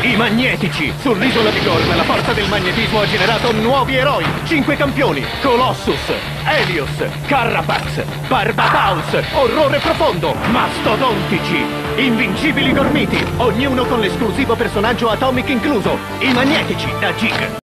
I magnetici! Sull'isola di Gorn la forza del magnetismo ha generato nuovi eroi! Cinque campioni! Colossus, Helios, Carrapax, Barbataus, Orrore Profondo, Mastodontici, Invincibili Gormiti, ognuno con l'esclusivo personaggio Atomic incluso, i magnetici da Gig!